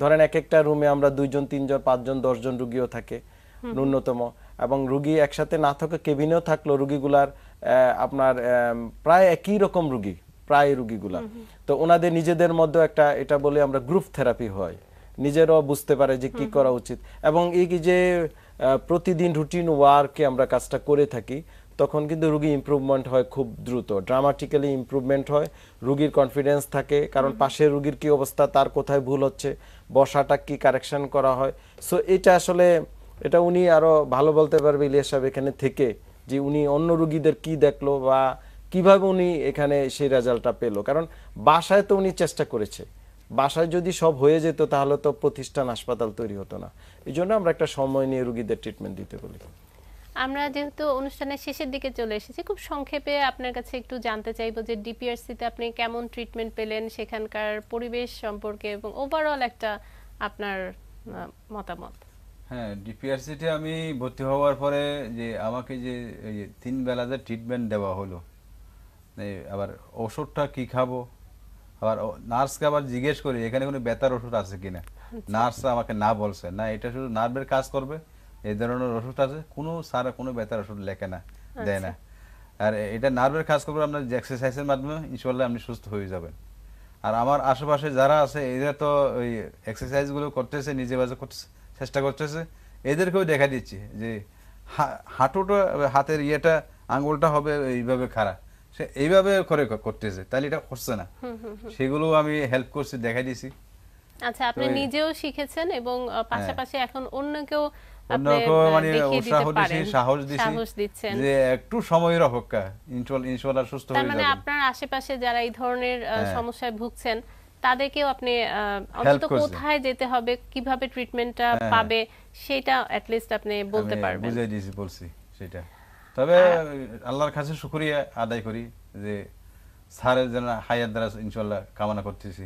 ধরেন এক একটা রুমে আমরা দুইজন তিনজন পাঁচজন দশজন রুগীও থাকে ন্যূনতম। এবং রুগী একসাথে না থাকে কেবিনেও থাকল রুগীগুলার আপনার প্রায় একই রকম রুগী প্রায় রুগীগুলা। তো ওনাদের নিজেদের মধ্যে একটা এটা বলে আমরা গ্রুপ থেরাপি হয়। নিজেরাও বুঝতে পারে যে কি করা উচিত। এবং এই যে প্রতিদিন রুটিন ওয়ার্কে আমরা কাজটা করে থাকি তখন কিন্তু রুগী ইমপ্রুভমেন্ট হয় খুব দ্রুত। ড্রামাটিক্যালি ইমপ্রুভমেন্ট হয় রুগীর কনফিডেন্স থাকে কারণ পাশের রুগীর কি অবস্থা তার কোথায় ভুল হচ্ছে বসাটা কি কারেকশন করা হয়। সো এটা আসলে এটা উনি আরও ভালো বলতে পারবে ইলিয়াস সাহেব এখানে থেকে যে উনি অন্য রুগীদের কি দেখল বা কীভাবে উনি এখানে সেই রেজাল্টটা পেল। কারণ বাসায় তো উনি চেষ্টা করেছে। বাসায় যদি সব হয়ে যেত তাহলে তো প্রতিষ্ঠান হাসপাতাল তৈরি হতো না। এই জন্য আমরা একটা সময় নিয়ে রুগীদের ট্রিটমেন্ট দিতে বলি। আমরা যেহেতু অনুষ্ঠানের শেষের দিকে চলে এসেছি খুব সংক্ষেপে আপনার কাছে একটু জানতে চাইব যে ডিপিআরসিতে আপনি কেমন ট্রিটমেন্ট পেলেন সেখানকার পরিবেশ সম্পর্কে এবং ওভারঅল একটা আপনার মতামত? হ্যাঁ ডিপিআরসিতে আমি ভর্তি হওয়ার পরে যে আমাকে যে তিন বেলা যে ট্রিটমেন্ট দেওয়া হলো এই আবার ওষুধটা কি খাব? আবার নার্সকে আবার জিজ্ঞেস করি এখানে কোনো ব্যথার ওষুধ আছে কিনা? নার্স আমাকে না বলছে। না এটা শুধু নার্ভের কাজ করবে এই ধরনের ওষুধ আছে কোনো স্যার কোনো ব্যথার ওষুধ লেখে না দেয় না। আর এটা নার্ভের কাজ করবে আপনার যে এক্সারসাইজের মাধ্যমে ইনশাল্লাহ আপনি সুস্থ হয়ে যাবেন। আর আমার আশেপাশে যারা আছে এরা তো ওই এক্সারসাইজগুলো করতেছে নিজে বাজে করতেছে চেষ্টা করতেছে এদেরকেও দেখা দিচ্ছি যে হাঁটুটা হাতের ইয়েটা আঙ্গুলটা হবে এইভাবে খারাপ সে এইভাবে করে করতেছে তাহলে এটা হচ্ছে না। সেগুলো আমি হেল্প করছি দেখা দিছি। আচ্ছা আপনি নিজেও শিখেছেন এবং পাশাপাশি এখন অন্যকেও মানে দেখিয়ে উৎসাহ সাহস দিচ্ছেন। যে একটু সময়ের অপেক্ষা ইনশাল্লাহ ইনশাল্লাহ সুস্থ তার মানে আপনার আশেপাশে যারা এই ধরনের। সমস্যায় ভুগছেন তাদেরকেও আপনি অন্তত কোথায় যেতে হবে কীভাবে ট্রিটমেন্টটা। পাবে সেটা অ্যাটলিস্ট আপনি বলতে পারবেন। বুঝাই দিয়েছি বলছি সেটা। তবে আল্লাহর কাছে শুকরিয়া আদায় করি যে স্যারের যেন হায়াত দ্বারা ইনশাল্লাহ কামনা করতেছি।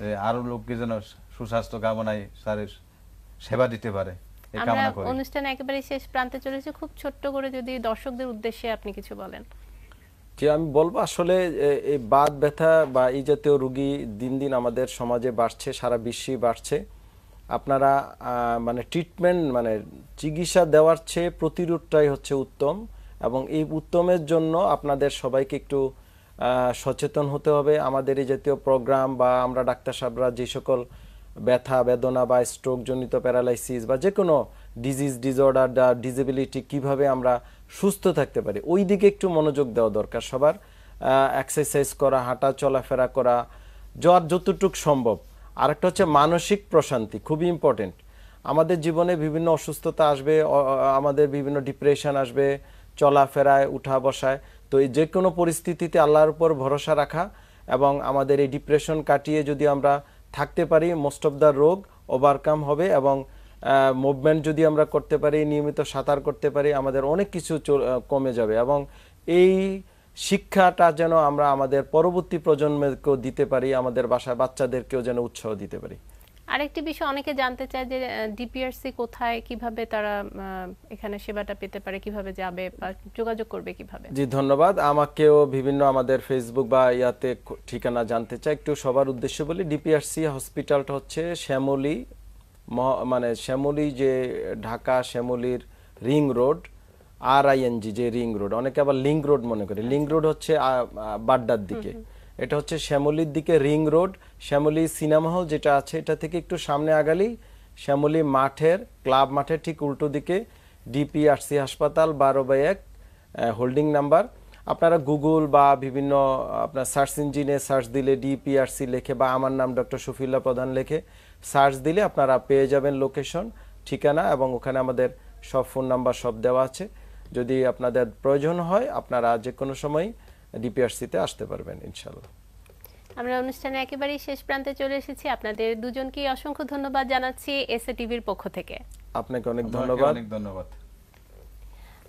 যে আরও লোককে যেন সুস্বাস্থ্য কামনায় স্যারের সেবা দিতে পারে। আমরা অনুষ্ঠানে একেবারে শেষ প্রান্তে চলেছি খুব ছোট্ট করে যদি দর্শকদের উদ্দেশ্যে আপনি কিছু বলেন। যে আমি বলব আসলে এই বাত ব্যথা বা এই জাতীয় রুগী দিন দিন আমাদের সমাজে বাড়ছে সারা বিশ্বেই বাড়ছে। আপনারা আহ, মানে ট্রিটমেন্ট মানে চিকিৎসা দেওয়ার চেয়ে প্রতিরোধটাই হচ্ছে উত্তম এবং এই উত্তমের জন্য আপনাদের সবাইকে একটু আহ, সচেতন হতে হবে। আমাদের এই জাতীয় প্রোগ্রাম বা আমরা ডাক্তার সাহেবরা যে সকল ব্যথা, বেদনা বা স্ট্রোক জনিত প্যারালাইসিস বা যে কোনো ডিজিজ ডিসঅর্ডার ডিসেবিলিটি কীভাবে আমরা সুস্থ থাকতে পারি, ওই দিকে একটু মনোযোগ দেওয়া দরকার সবার। এক্সারসাইজ করা, হাঁটা, চলাফেরা করা যার যতটুক সম্ভব। আরেকটা হচ্ছে মানসিক প্রশান্তি, খুবই ইম্পর্টেন্ট আমাদের জীবনে বিভিন্ন অসুস্থতা আসবে আমাদের বিভিন্ন ডিপ্রেশন আসবে, চলাফেরায়, উঠা বসায়। তো এই যে কোনো পরিস্থিতিতে আল্লাহর উপর ভরসা রাখা এবং আমাদের এই ডিপ্রেশন কাটিয়ে যদি আমরা থাকতে পারি মোস্ট অফ দ্য রোগ ওভারকাম হবে এবং মুভমেন্ট যদি আমরা করতে পারি, নিয়মিত সাঁতার করতে পারি, আমাদের অনেক কিছু কমে যাবে এবং এই শিক্ষাটা যেন আমরা আমাদের পরবর্তী প্রজন্মকেও দিতে পারি, আমাদের বাসায় বাচ্চাদেরকেও যেন উৎসাহ দিতে পারি। আরেকটি বিষয় অনেকে জানতে চায় যে ডিপিআরসি কোথায় কীভাবে তারা এখানে সেবাটা পেতে পারে কীভাবে যাবে বা যোগাযোগ করবে কীভাবে? জি ধন্যবাদ। আমাকেও বিভিন্ন আমাদের ফেসবুক বা ইয়াতে ঠিকানা জানতে চায়। একটু সবার উদ্দেশ্যে বলি ডিপিআরসি হসপিটালটা হচ্ছে শ্যামলী মানে শ্যামলী যে ঢাকা শ্যামলীর রিং রোড আর আইএনজি যে রিং রোড। অনেকে আবার লিঙ্ক রোড মনে করে। লিঙ্ক রোড হচ্ছে বাড্ডার দিকে। এটা হচ্ছে শ্যামলীর দিকে ring road. Shyamoli cinema hall যেটা আছে, এটা থেকে একটু সামনে আগালি। শ্যামলী মাঠের, ক্লাব মাঠের ঠিক উল্টো দিকে, ডিপিআরসি হাসপাতাল বারো বাই এক হোল্ডিং নাম্বার। আপনারা গুগল বা বিভিন্ন আপনার সার্চ ইঞ্জিনে সার্চ দিলে ডিপিআরসি লেখে বা আমার নাম ডক্টর শফিউল্লাহ প্রধান লেখে, সার্চ দিলে আপনারা পেয়ে যাবেন লোকেশন, ঠিকানা এবং ওখানে আমাদের সব ফোন নাম্বার সব দেওয়া আছে। যদি আপনাদের প্রয়োজন হয়, আপনারা যে কোনো সময় ডিপিআরসিতে আসতে পারবেন ইনশাল্লাহ আমরা অনুষ্ঠানে একেবারেই শেষ প্রান্তে চলে এসেছি। আপনাদের দুজনকেই অসংখ্য ধন্যবাদ জানাচ্ছি এসএ টিভির পক্ষ থেকে। আপনাকে অনেক ধন্যবাদ। অনেক ধন্যবাদ।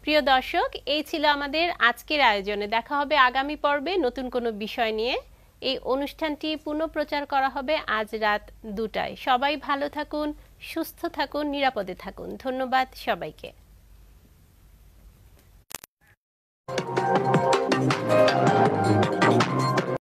প্রিয় দর্শক এই ছিল আমাদের আজকের আয়োজনে। দেখা হবে আগামী পর্বে নতুন কোনো বিষয় নিয়ে। এই অনুষ্ঠানটি পুনঃপ্রচার করা হবে আজ রাত দুটায়। সবাই ভালো থাকুন সুস্থ থাকুন নিরাপদে থাকুন। ধন্যবাদ সবাইকে।